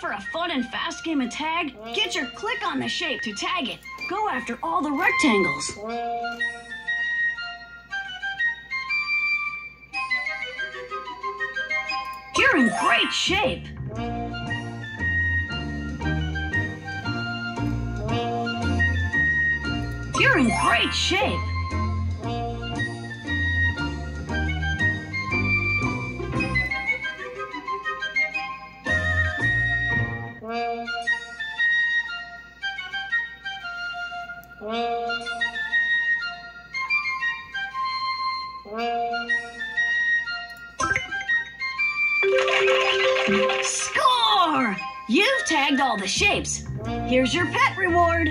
For a fun and fast game of tag? Get your click on the shape to tag it. Go after all the rectangles. You're in great shape. You're in great shape. Score! You've tagged all the shapes. Here's your pet reward.